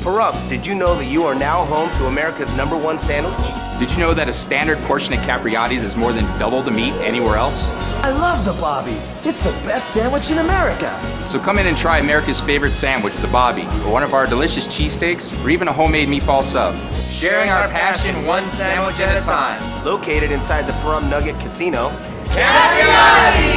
Pahrump, did you know that you are now home to America's number one sandwich? Did you know that a standard portion of Capriotti's is more than double the meat anywhere else? I love the Bobby. It's the best sandwich in America. So come in and try America's favorite sandwich, the Bobby, or one of our delicious cheesesteaks, or even a homemade meatball sub. Sharing our passion one sandwich at a time. Located inside the Pahrump Nugget Casino. Capriotti's.